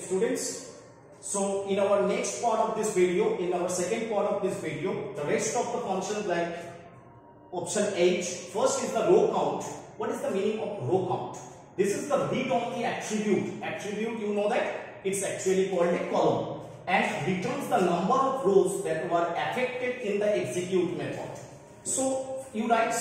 students. So in our next part of this video, in our second part of this video, the rest of the functions like option H, first is the row count. What is the meaning of row count? This is the read-only attribute. Attribute, you know that it's actually called a column and returns the number of rows that were affected in the execute method. So you write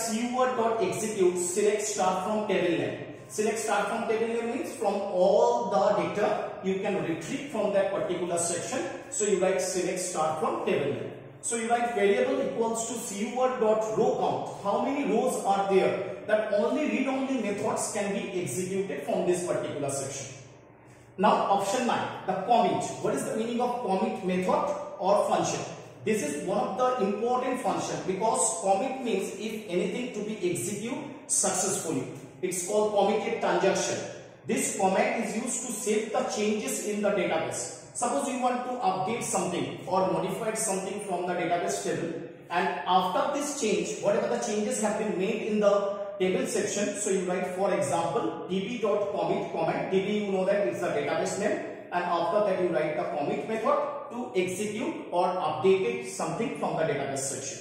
execute select start from table name select start from table name means from all the data you can retrieve from that particular section. So you write select start from table name so you write variable equals to dot row count. How many rows are there? That only read only methods can be executed from this particular section. Now option 9 the commit. What is the meaning of commit method or function? This is one of the important function because commit means if anything to be executed successfully. It's called committed transaction. This command is used to save the changes in the database. Suppose you want to update something or modify something from the database table and after this change, whatever the changes have been made in the table section, so you write for example db.commit command, db you know that it's the database name and after that you write the commit method to execute or updated something from the database section.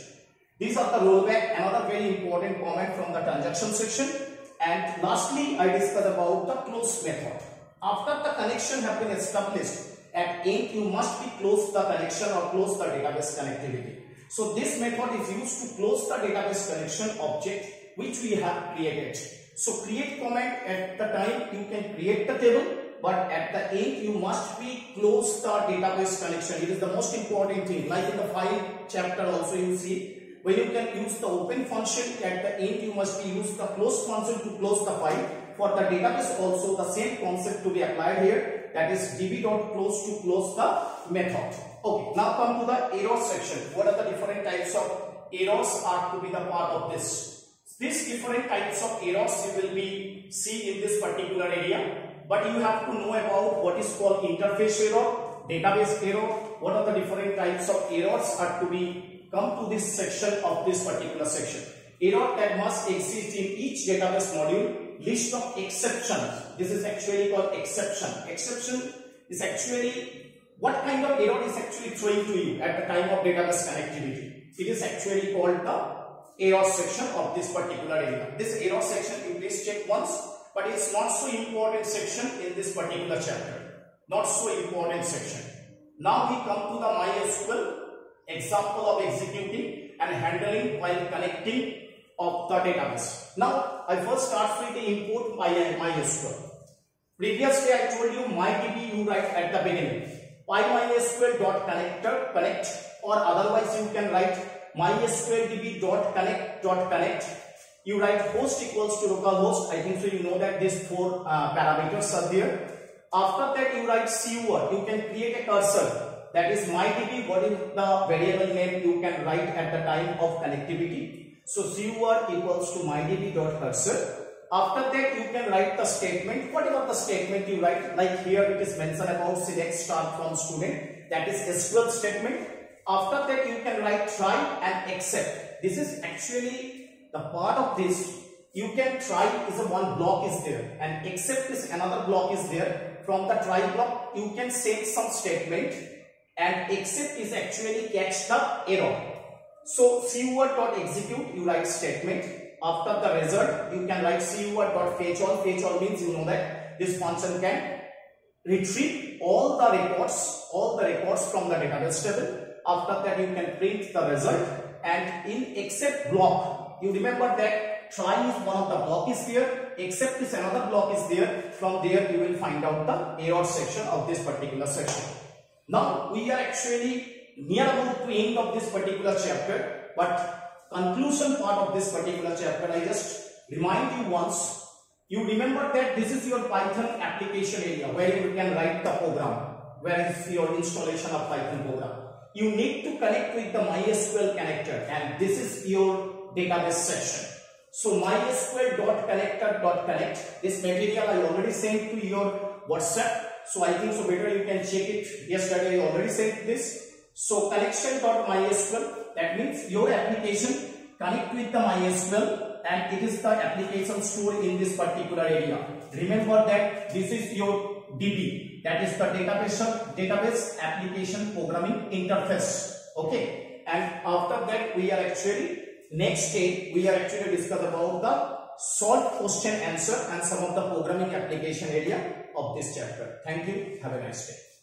These are the rollback, another very important comment from the transaction section. And lastly, I discuss about the close method. After the connection have been established, at end you must be close the connection or close the database connectivity. So this method is used to close the database connection object which we have created. So create comment at the time you can create the table but at the end you must be close the database connection. It is the most important thing. Like in the file chapter also you see, when you can use the open function at the end you must be use the close function to close the file. For the database also the same concept to be applied here that is db.close to close the method. Okay, now come to the error section. What are the different types of errors are to be the part of this? These different types of errors you will be see in this particular area but you have to know about what is called interface error, database error, what are the different types of errors are to be come to this section of this particular section. Error that must exist in each database module, list of exceptions. This is actually called exception. Exception is actually what kind of error is actually throwing to you at the time of database connectivity. It is actually called the error section of this particular area. This error section you please check once but it's not so important section in this particular chapter. Not so important section. Now we come to the MySQL example of executing and handling while connecting of the database. Now I first start with the import my, MySQL. Previously I told you MyDB you write at the beginning. PyMySQL.connector connect or otherwise you can write MySQLDB.connect.connect connect dot connect. you write host equals to localhost. I think so you know that these four uh, parameters are there. After that you write keyword. You can create a cursor. That is mydb. What is the variable name you can write at the time of connectivity. So keyword equals to mydb.cursor. After that you can write the statement. Whatever the statement you write. Like here it is mentioned about select start from student. That is SQL statement. After that you can write try and except. This is actually the part of this you can try is a one block is there and except is another block is there from the try block you can set some statement and except is actually catch the error. So execute you write statement. After the result you can write fetch all. Fetch all means you know that this function can retrieve all the records all the records from the database table. After that you can print the result. And in except block you remember that try is one of the block is there except is another block is there. From there you will find out the error section of this particular section now we are actually near about to end of this particular chapter but conclusion part of this particular chapter i just remind you once you remember that this is your python application area where you can write the program where is your installation of python program you need to connect with the mysql connector and this is your database section. So mysql.connector.connect this material I already sent to your WhatsApp. So I think so better you can check it. Yesterday I already said this. So connection.mysql that means your application connect with the MySQL and it is the application stored in this particular area. Remember that this is your DB that is the database database application programming interface okay and after that we are actually next day we are actually discuss about the short question answer and some of the programming application area of this chapter. Thank you. Have a nice day